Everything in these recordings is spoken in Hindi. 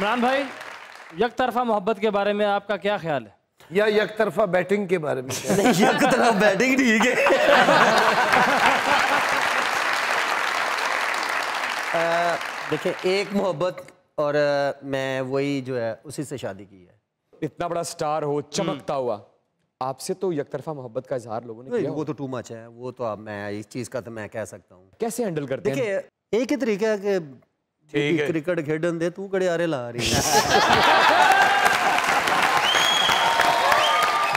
इमरान भाई यक तरफा मोहब्बत के बारे में आपका क्या ख्याल है? या एक तरफा बैटिंग के बारे में एक तरफ़ बैटिंग ठीक है। देखिए एक मोहब्बत और मैं वही जो है उसी से शादी की है। इतना बड़ा स्टार हो चमकता हुआ। आपसे तो यक तरफा मोहब्बत का इजहार लोगों ने किया वो तो टू मच है वो तो आप मैं इस चीज़ का तो मैं कह सकता हूँ। कैसे हैंडल करते हैं? देखिए एक ही तरीका है कि क्रिकेट खेडन दे तू कड़े आरे ला रही है।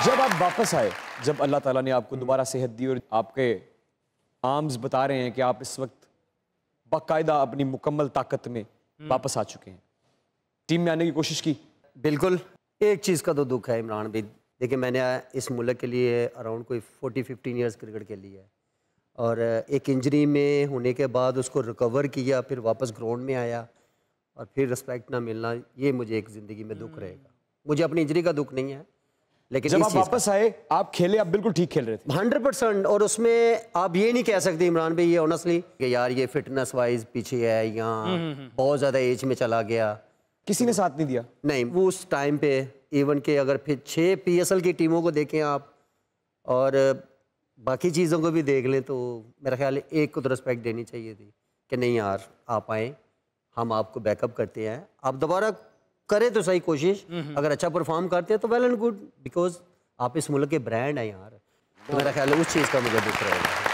जब आप वापस आए जब अल्लाह ताला ने आपको दोबारा सेहत दी और आपके आर्म्स बता रहे हैं कि आप इस वक्त बाकायदा अपनी मुकम्मल ताकत में वापस आ चुके हैं। टीम में आने की कोशिश की? बिल्कुल। एक चीज़ का तो दुख है इमरान भाई। देखिए मैंने इस मुल्क के लिए अराउंड कोई फोर्टी फिफ्टीन ईयर्स क्रिकेट खेली है। और एक इंजरी में होने के बाद उसको रिकवर किया फिर वापस ग्राउंड में आया और फिर रिस्पेक्ट ना मिलना ये मुझे एक ज़िंदगी में दुख रहेगा। मुझे अपनी इंजरी का दुख नहीं है लेकिन जब आप वापस आए आप खेले आप बिल्कुल ठीक खेल रहे थे। हंड्रेड परसेंट और उसमें आप ये नहीं कह सकते इमरान भाई ये ऑनेस्टली कि यार ये फिटनेस वाइज पीछे है या बहुत ज़्यादा एज में चला गया। किसी ने साथ नहीं दिया? नहीं वो उस टाइम पे इवन के अगर फिर छः पीएसएल की टीमों को देखें आप और बाकी चीज़ों को भी देख लें तो मेरा ख्याल है एक को तो रिस्पेक्ट देनी चाहिए थी कि नहीं यार आप आए हम आपको बैकअप करते हैं। आप दोबारा करें तो सही कोशिश। अगर अच्छा परफॉर्म करते हैं तो वेल एंड गुड बिकॉज़ आप इस मुल्क के ब्रांड हैं यार। तो मेरा ख्याल है उस चीज़ का मुझे दुख रहेगा।